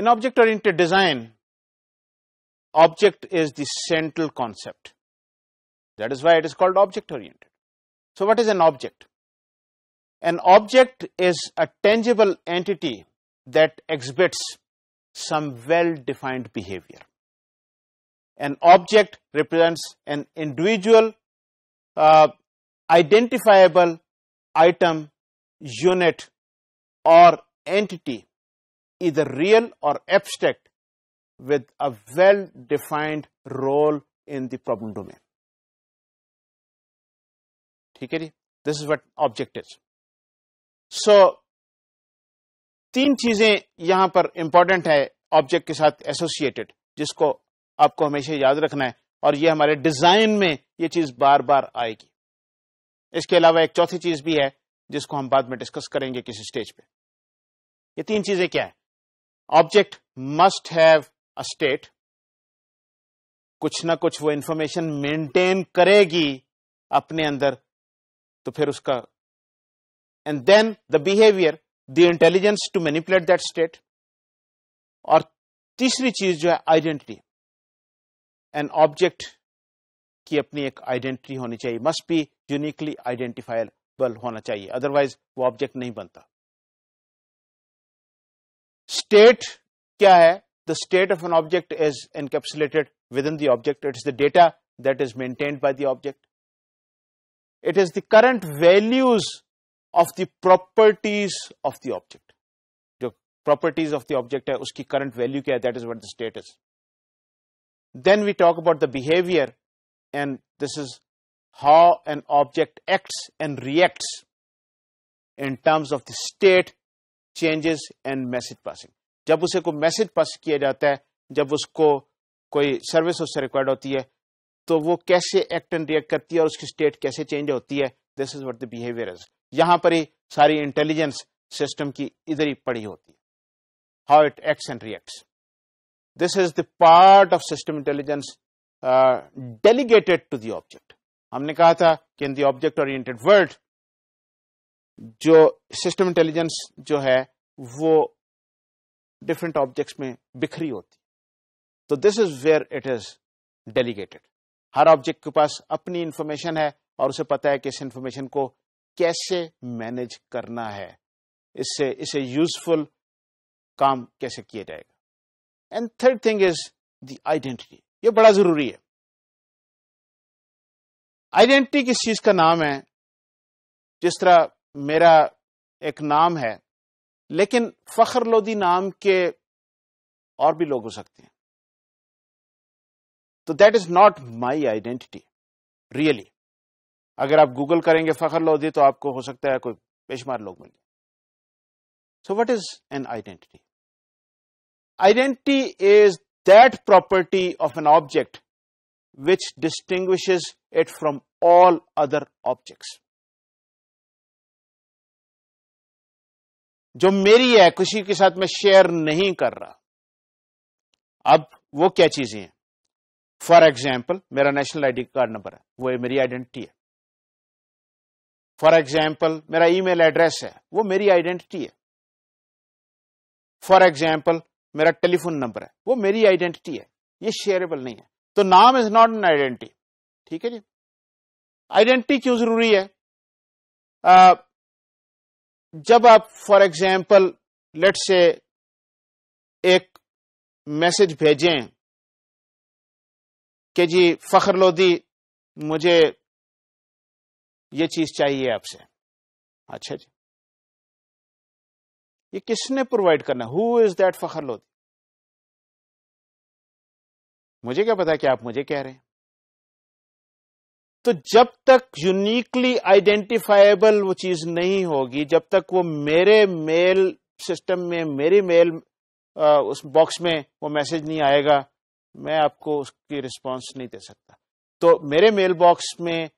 In object-oriented design, object is the central concept. That is why it is called object-oriented. So what is an object? An object is a tangible entity that exhibits some well-defined behavior. An object represents an individual uh, identifiable item, unit or entity, either real or abstract with a well-defined role in the problem domain. Okay, this is what object is. सो तीन चीज़ें यहाँ पर important है object के साथ associated जिसको आपको हमेशा याद रखना है और ये हमारे डिज़ाइन में ये चीज़ बार बार आएगी इसके अलावा एक चौथी चीज़ भी है जिसको हम बाद में डिस्कस करेंगे किसी स्टेज पे ये तीन चीज़ें क्या है object must have a state कुछ ना कुछ वो इंफॉर्मेशन मेंटेन करेगी अपने अंदर तो फिर उसका and then the behavior, the intelligence to manipulate that state. और तीसरी चीज़ जो है आइडेंटिटी एन ऑब्जेक्ट की अपनी एक आइडेंटिटी होनी चाहिए. मस्ट बी यूनिकली आइडेंटिफाइबल होना चाहिए. अदरवाइज़ वो ऑब्जेक्ट नहीं बनता. state kya hai? The state of an object is encapsulated within the object. It is the data that is maintained by the object. It is the current values of the properties of the object. The properties of the object hai, uski current value kya? That is what the state is. Then we talk about the behavior and this is how an object acts and reacts in terms of the state changes and message passing. जब उसे कोई message pass किया जाता है, जब उसको कोई service उससे रिक्वायर्ड होती है तो वो कैसे एक्ट एंड रिएक्ट करती है और उसकी स्टेट कैसे चेंज होती है this is what the behaviour is यहाँ पर ही सारी इंटेलिजेंस सिस्टम की इधर ही पड़ी होती है। How it acts and reacts this is the part of system intelligence delegated to the object हमने कहा था कि in the object oriented world जो सिस्टम इंटेलिजेंस जो है, वो डिफरेंट ऑब्जेक्ट्स में बिखरी होती तो this is where it is delegated her object के पास अपनी इंफॉर्मेशन है और उसे पता है कि इस इंफॉर्मेशन को कैसे मैनेज करना है। इससे, इसे यूजफुल काम कैसे किया जाएगा। And third thing is the identity ये बड़ा ज़रूरी है। आइडेंटिटी किस चीज़ का नाम है? जिस तरह मेरा एक नाम है लेकिन फखर लोदी नाम के और भी लोग हो सकते हैं। तो that is not my identity really अगर आप गूगल करेंगे फखर लोधी तो आपको हो सकता है कोई बेशुमार लोग मिल so what is an identity identity is that property of an object which distinguish it from all other objects जो मेरी है किसी के साथ मैं शेयर नहीं कर रहा। अब वो क्या चीज़ें हैं? फॉर एग्ज़ाम्पल मेरा नेशनल आईडी कार्ड नंबर है, वो मेरी आइडेंटिटी है। फॉर एग्ज़ाम्पल मेरा ईमेल एड्रेस है, वो मेरी आइडेंटिटी है। फॉर एग्ज़ाम्पल मेरा टेलीफोन नंबर है, वो मेरी आइडेंटिटी है। ये शेयरेबल नहीं है। तो नाम इज़ नॉट एन आइडेंटिटी ठीक है जी? आइडेंटिटी क्यों ज़रूरी है? जब आप फॉर एग्ज़ाम्पल लेट से एक मैसेज भेजें कि जी, फखर लोदी मुझे ये चीज़ चाहिए आपसे। अच्छा जी। ये किसने प्रोवाइड करना? Who is that Fakhar Lodhi मुझे क्या पता कि आप मुझे कह रहे हैं। तो जब तक यूनिकली आइडेंटिफाइबल वो चीज़ नहीं होगी, जब तक वो मेरे मेल सिस्टम में, मेरी मेल उस बॉक्स में वो मैसेज नहीं आएगा, मैं आपको उसकी रिस्पांस नहीं दे सकता। तो मेरे मेल बॉक्स में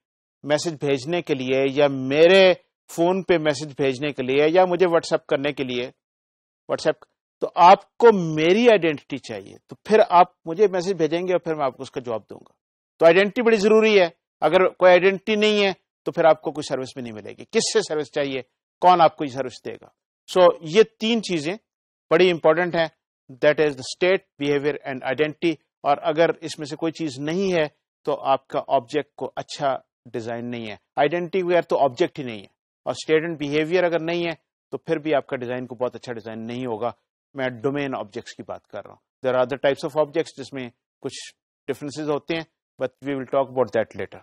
मैसेज भेजने के लिए या मेरे फ़ोन पे मैसेज भेजने के लिए या मुझे व्हाट्सएप करने के लिए व्हाट्सएप तो आपको मेरी आइडेंटिटी चाहिए। तो फिर आप मुझे मैसेज भेजेंगे और फिर मैं आपको उसका जवाब दूँगा। तो आइडेंटिटी बड़ी ज़रूरी है। अगर कोई आइडेंटिटी नहीं है तो फिर आपको कोई सर्विस भी नहीं मिलेगी। किससे सर्विस चाहिए? कौन आपको ये सर्विस देगा? सो so, ये तीन चीज़ें बड़ी इंपॉर्टेंट है। That is the state behaviour and identity और अगर इसमें से कोई चीज़ नहीं है तो आपका ऑब्जेक्ट को अच्छा डिज़ाइन नहीं है। आइडेंटिटी वगैरह तो ऑब्जेक्ट ही नहीं है। और स्टेट एंड बिहेवियर अगर नहीं है तो फिर भी आपका डिज़ाइन को बहुत अच्छा डिज़ाइन नहीं होगा। मैं डोमेन ऑब्जेक्ट्स की बात कर रहा हूँ। There are other types of objects जिसमें कुछ डिफरेंसेस होते हैं but we will talk about that later